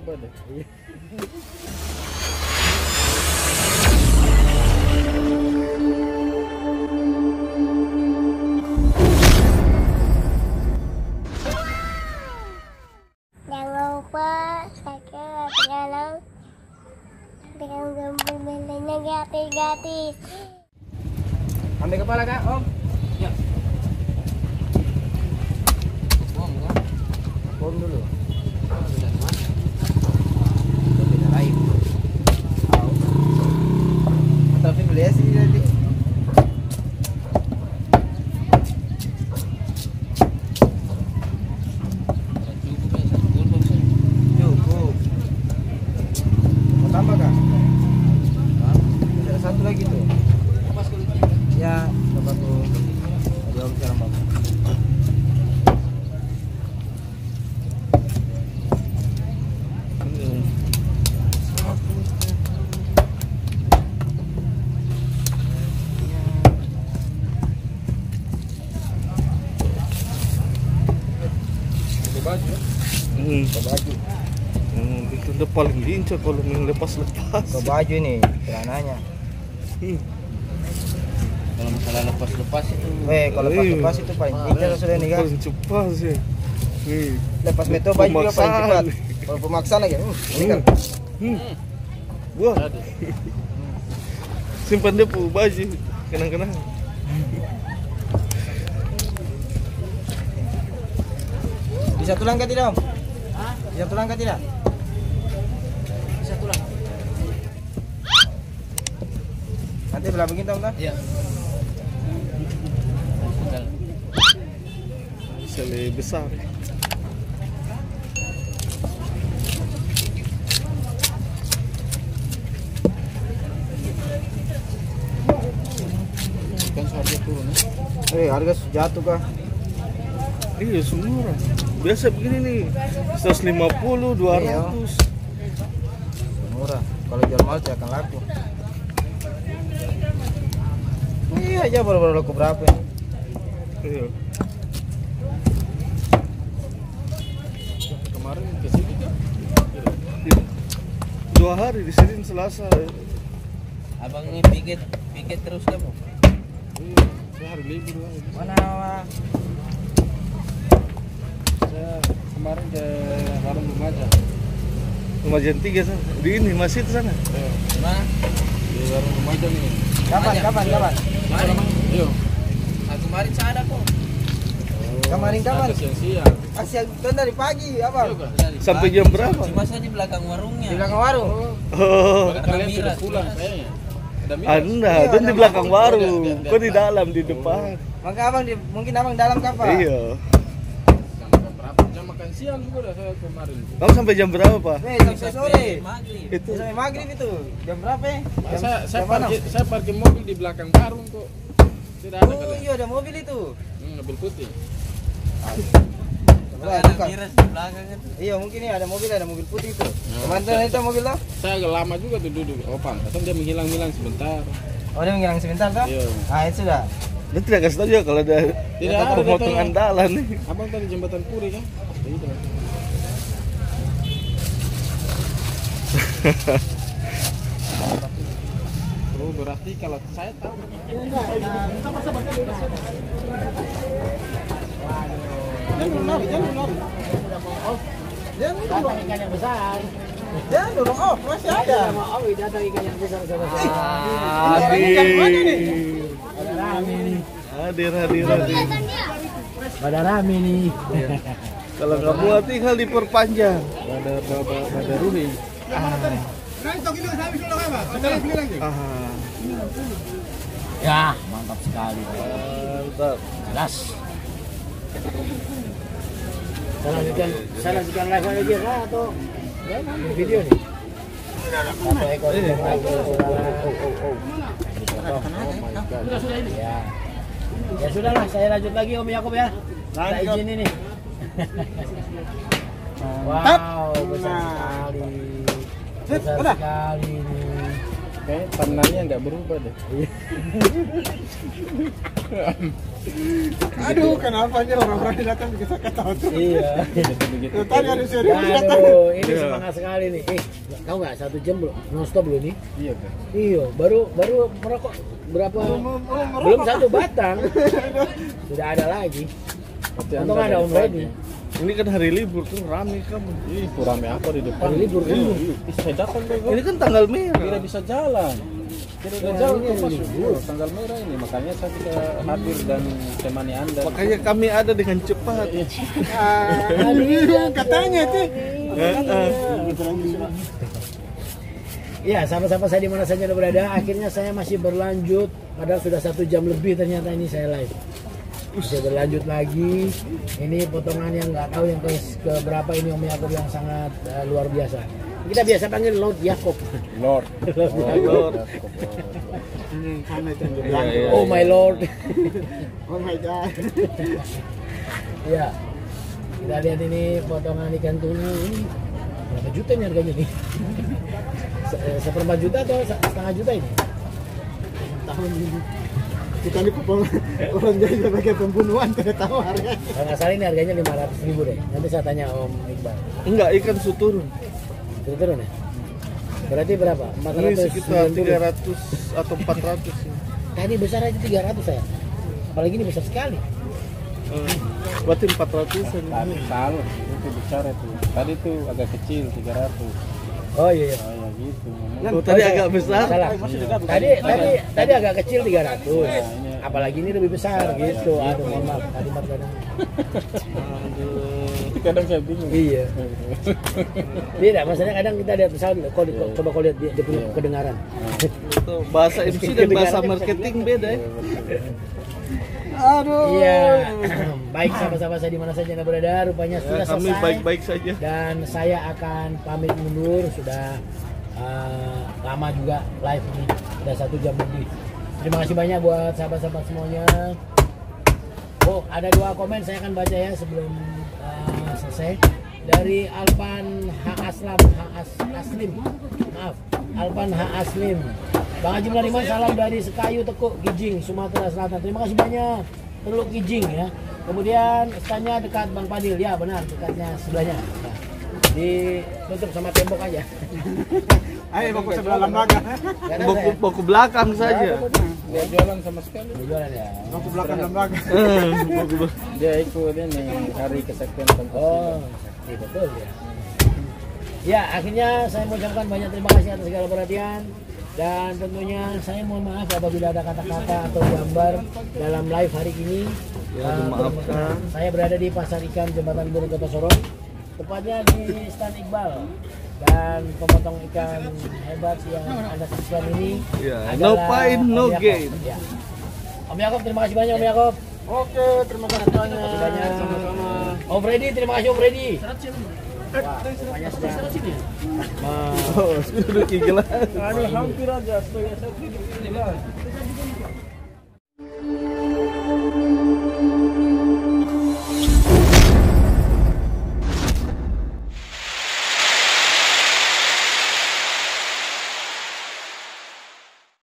berubah deh. Jangan lupa subscribe channel dengan gambar mainnya gratis-gratis. Ambil kepala kak, Om. Ya. Om, kan? Om dulu. Itu beda lain. Tahu. Tapi beli sih jadi. Cukup. Mau tambah kak? Ada satu lagi tuh. Ya, coba tuh. Jawab sekarang bapak. Pakai baju. Hmm, Ke baju. hmm, itu paling lincah kalau main lepas-lepas. Ke baju nih, celananya. Kalau masalah lepas-lepas itu Weh, kalau pas Iya. lepas itu paling tinggal sudah nih kan. Paling cepat sih. Hmm. Lepas meto baju juga paling cepat. Kalau pemaksaan lagi, uh, ini kan. Hmm. Buah, Aduh. simpan dia baju. Kenang-kenang. Bisa tulang kah tidak, Om? Bisa tulang kah tidak? Bisa tulang. Nanti belah begini, Om, dah. Iya. Bisa lebih besar. Kan seharusnya turun ya. Eh, harga jatuh kah? Iya, semua. Biasa begini nih. 150, 200. Murah. Kalau jual mahal tidak akan laku. Iya aja baru-baru laku berapa ini? Iya. Kemarin ke sini kan. Dua hari di sini Selasa. Abang ini piket piket terus kamu. Iya, saya hari libur. Mana? Saya kemarin ke warung remaja. Kemajuan tiga sana. Di ini masjid sana. Iya, Mana? di warung remaja nih. Kapan? Kapan? Kapan? Kemarin. Iya. Ah, kemarin saya ada kok. Kemarin kapan? Siang-siang. Aksi itu dari pagi, apa? Iya, Sampai jam berapa? Cuma saya di belakang warungnya. Di belakang warung. Oh. Kalian sudah pulang kayaknya. Anda, dan di belakang warung. Kok di dalam di depan? Maka abang di, mungkin abang dalam kapan? Iya. Jam makan siang juga udah saya kemarin. Kamu sampai jam berapa, Pak? Eh, sampai sore. Maghrib. Itu Sampai maghrib itu. Jam berapa? ya? Jam, Saya saya jam mana? parkir saya parkir mobil di belakang warung kok. Tidak ada Oh kalian. iya ada mobil itu. Hmm, mobil putih. Wah, ada miras di belakang itu. Iya mungkin ya ada mobil ada mobil putih itu. Kemarin itu mobil lo? Saya agak lama juga tuh duduk. Oh, pantasan dia menghilang-hilang sebentar. Oh dia menghilang sebentar toh? Iya. Ah itu sudah. Dia tidak kasih tahu ya kalau ada Tidak ada pemotong datang. andalan nih. Abang tadi jembatan Puri kan? Tidak. Oh, berarti kalau saya tahu. Jangan lari, jangan. Jangan dulu. ikan yang besar. Jangan dulu. Oh masih ada. Oh datang ikan yang besar Hadir. Hadir, hadir, hadir. Pada rame nih. Kalau nggak muat tinggal diperpanjang. Ada ada ada Ruhi. Ah, Ya, mantap sekali. mantap. Jelas. Saya lanjutkan, saya lanjutkan live lagi ya atau video nih? Satu ekor ikan lagi, saudara. Oh Ya. Ya sudah lah, saya lanjut lagi Om Yakob ya. Kita izin ini. wow, besar sekali. Besar sekali ini. Kayaknya thumbnailnya nggak berubah deh. Aduh, kenapa aja orang-orang datang kita ketawa tuh? Iya. Tuh, Tadi ada serius datang. Ini semangat sekali nih. Eh, tahu nggak satu jam belum non stop belum nih? Iya kan. Iya, baru baru merokok berapa? Belum satu batang. Sudah ada lagi. Untung ada Om pagi. Reddy. Ini kan hari libur tuh rame kamu. Ih, kurang apa di depan? Hari libur kan? Ih, ih, saya datang deh. Ini kan tanggal Tidak merah. bisa jalan. Tidak bisa jalan ini masuk libur. tanggal merah ini. Makanya saya tidak hadir dan temani Anda. Makanya kami ada dengan cepat. Aduh, katanya tuh. Iya, sahabat-sahabat saya di mana saja berada, akhirnya saya masih berlanjut. Padahal sudah satu jam lebih ternyata ini saya live. Masih berlanjut lagi. Ini potongan yang nggak tahu yang ke, ke berapa ini Om Yakob yang sangat eh, luar biasa. Kita biasa panggil Lord Yakob. Lord. Lord. Ini yang di Iya, iya. Oh my Lord. Oh my god. Ya. Kita lihat ini potongan ikan tuna ini berapa juta nih harganya nih? Se- eh, Seperempat juta atau se- setengah juta ini? Tahun ini. Kita ini pepeng- orang jadi sebagai pembunuhan tidak tahu harga. Kalau nggak salah ini harganya 500 ribu deh. Nanti saya tanya Om Iqbal. Enggak, ikan suturun. Turun turun ya? Berarti berapa? Ini sekitar 490. 300 atau 400 ya. Tadi besar aja 300 saya. Apalagi ini besar sekali. Eh, Berarti 400 Tadi salah. Itu bicara tuh. Tadi tuh agak kecil 300. Oh iya. iya. Oh ya gitu. Oh, tadi agak besar. Salah. Tadi tadi tadi agak kecil 300. ini- Apalagi ini lebih besar gitu. Aduh, mohon maaf. Tadi kadang. Aduh. Kadang saya bingung. Iya. Tidak, maksudnya kadang kita lihat misal kalau di- coba kalau lihat dia, dia punya kedengaran. Itu bahasa MC dan bahasa marketing beda ya. Aduh. Iya. Baik sahabat-sahabat saya di mana saja Anda berada, rupanya Ya, sudah kami selesai. baik-baik saja. dan saya akan pamit mundur sudah uh, lama juga live ini sudah satu jam lebih terima kasih banyak buat sahabat-sahabat semuanya oh ada dua komen saya akan baca ya sebelum uh, selesai dari Alpan H Aslam H As- Aslim maaf Alpan H Aslim Bang Haji Mulariman salam dari Sekayu Tekuk Kijing Sumatera Selatan terima kasih banyak Teluk Kijing ya kemudian stanya dekat Bang Padil ya benar dekatnya sebelahnya Nah, ditutup sama tembok aja Ayo baku sebelah lembaga. Karena Baku, saya baku belakang saja. Dia jualan sama sekali. Jualan ya Baku belakang lembaga. Belakang. Dia ikut ini hari kesaktian Pancasila. Oh, iya betul ya. Ya, akhirnya saya mengucapkan banyak terima kasih atas segala perhatian dan tentunya saya mohon maaf apabila ada kata-kata atau gambar dalam live hari ini. Ya, Eh, dimaafkan. Saya berada di Pasar Ikan Jembatan Burung Kota Sorong, tepatnya di Stan Iqbal dan pemotong ikan hebat yang anda saksikan ini. Ya, no pain, no gain. Ya. Om Yakob, terima kasih banyak Om Yakob. Oke, terima kasih banyak. banyak. Sama-sama. Om Freddy, terima kasih Om Freddy. Wah, sudah Ma- Mas, sudah 3 hampir aja. Saya sedikit